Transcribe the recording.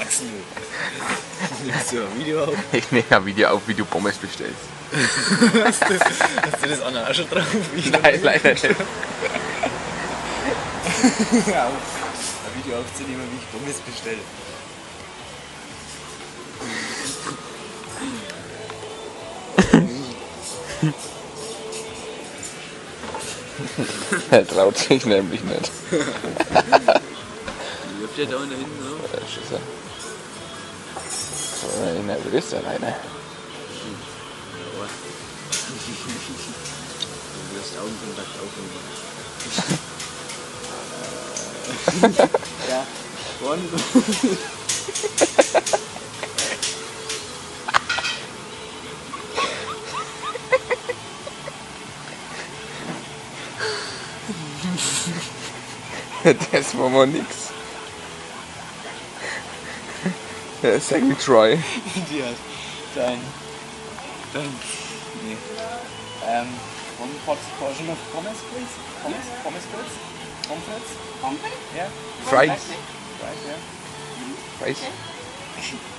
Axel. Nimmst du ein Video auf? Ich nehme ein Video auf, wie du Pommes bestellst. Hast du, hast du das an der Asche drauf? Ich Nein, leider nicht. Ja, ein Video aufzunehmen, wie ich Pommes bestelle. Er traut sich nämlich nicht. Läuft der da hinten so? Das ist er. So, in der ist er alleine. Du wirst Augenkontakt aufnehmen. ja, und? Das war mal nix. Yeah, second try. yes, Then. Then. nee. Um, one pot portion of pommes, please. Pommes, yeah. pommes, please. Pommes, pommes. Yeah. Fries. Fries, yeah. Fries. Okay.